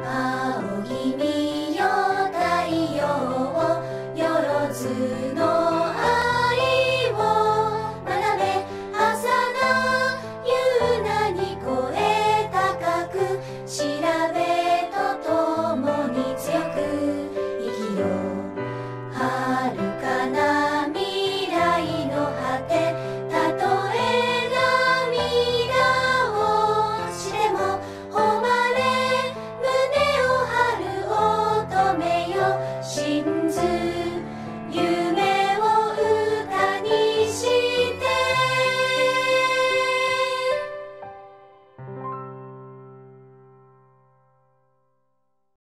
青君